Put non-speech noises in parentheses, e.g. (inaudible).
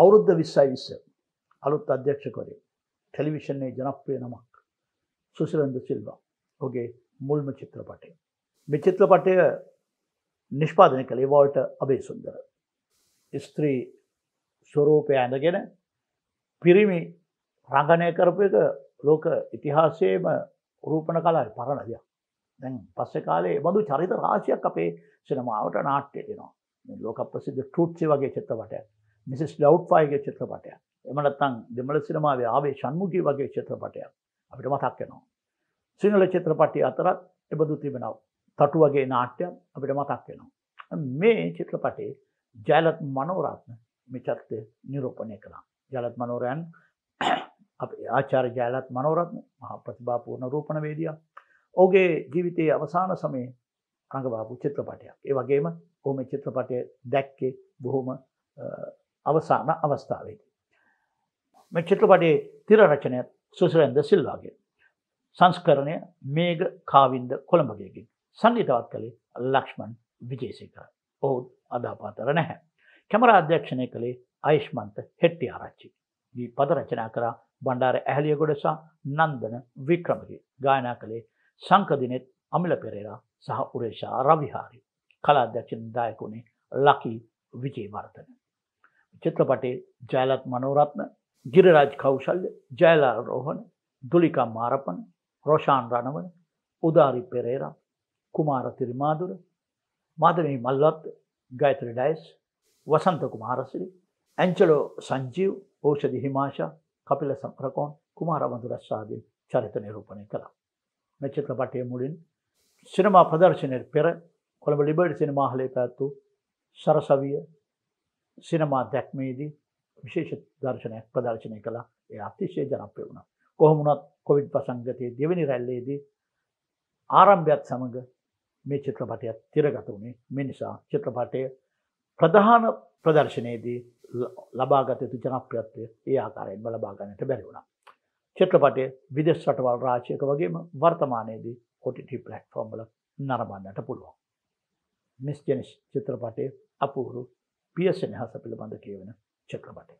අවුරුද්ධ විස්සයි විස්ස අලුත් අධ්‍යක්ෂකරේ ටෙලිවිෂන්නේ ජනප්‍රිය නමක් සුසිරන්ද සිල්වා ඔගේ මුල්ම චිත්‍රපටය. මේ චිත්‍රපටය නිෂ්පාදනය කළේ වෝල්ට අබේ සුන්දර. ස්ත්‍රී ස්වරූපය ඇඳගෙන පිරිමි රංගනය කරපු එක ලෝක ඉතිහාසයේම රූපණ කලාය පරණ දෙයක්. දැන් පස්සේ කාලේ බඳු චරිත රාශියක් අපේ සිනමාවට නාට්‍ය දෙනවා. ලෝක ප්‍රසිද්ධ ට්‍රූට්සි වගේ චිත්‍රපටයක්. මිසිස් ලව්ෆයිගේ චිත්‍රපටයක්. එම නැත්නම් දෙමළ සිනමාවේ ආවේ ෂන්මුඛී වගේ චිත්‍රපටයක් අපිට මතක් වෙනවා. සිංහල චිත්‍රපටය අතරත් එබඳු තිබෙනවා. තටු වගේ නාට්‍යයක් අපිට මතක් වෙනවා. මේ චිත්‍රපටයේ ජයලත් මනෝරත්න මේ චරිතය නිරූපණය කළා. ජයලත් මනෝරයන් (coughs) අපේ ආචාර්ය ජයලත් මනෝරත්න මහා ප්‍රතිභාපූර්ණ රූපණ වේදියා. ඔහුගේ ජීවිතයේ අවසාන සමයේ රඟපාපු චිත්‍රපටයක්. ඒ වගේම ඔහු මේ චිත්‍රපටය දැක්කේ බොහොම අවසාන අවස්ථාවේදී. මේ චිත්‍රපටයේ තිර රචනයත් සුසිරන්ද සිල්වාගේ. සංස්කරණය මේඝ කාවින්ද කොළඹගේකින්. සංගීතවත් කළේ ලක්ෂ්මන් විජේසේකර. ඔහු අදාපාතර නැහැ. කැමරා අධ්‍යක්ෂණය කළේ අයිශ්මන්ත හෙට්ටි ආරච්චි. දී පද රචනා කරා බණ්ඩාර ඇහැලියගොඩ සහ නන්දන වික්‍රමගේ ගායනා කළේ සංකදිනෙත් අමිල පෙරේරා සහ උරේෂා රවිහාරි. කලාධ්‍යක්ෂණ දායකුණේ ලකී විජේවර්ධන. චිත්‍රපටේ ජයලත් මනෝරත්න ගිරරාජ් කෞශල්‍ය ජයලා රෝහණ දුලිකා මාරපන රෝෂාන් රණවන උදාරි පෙරේරා කුමාර තිරිමාදුර මාධවී මල්වත් ගයිත්‍ර ඩයිස් වසන්ත කුමාරසිරි ඇංචලෝ සංජීව් ෝෂධි හිමාශා කපිල සම්ප්‍රකෝන් කුමාර මදුරස්සාගේ චරිත නිරූපණය කළා. මෙ චිත්‍රපටය මුලින් සිනමා ප්‍රදර්ශනයට පෙර කොළඹ ලිබර්ඩ් සිනමා හලේ පැත්තු සරසවිය සිනමා දැක්මේදී විශේෂ දර්ශනයක් ප්‍රදර්ශනය කළා ඒ අතිශය ජනප්‍රිය වුණා. කොහොමුණත් කොවිඩ් ප්‍රසංගතයේ දෙවැනි රැල්ලේදී ආරම්භයත් සමඟ මේ චිත්‍රපටයත් තිරගත වුණේ මේ නිසා චිත්‍රපටය ප්‍රධාන ප්‍රදර්ශනයේදී ලබාගත යුතු ජනප්‍රියත්වය ඒ ආකාරයෙන් ලබා ගන්නට බැරි වුණා. චිත්‍රපටය විදෙස් රටවල් රාජ්‍යයක වගේම වර්තමානයේදී OTT ප්ලැට්ෆෝම් වල නරඹන්නට පුළුවන්. මිස් ජෙනිස් චිත්‍රපටයේ අපූරු පියසෙනහස පිළිබඳ කියවෙන චිත්‍රපටය.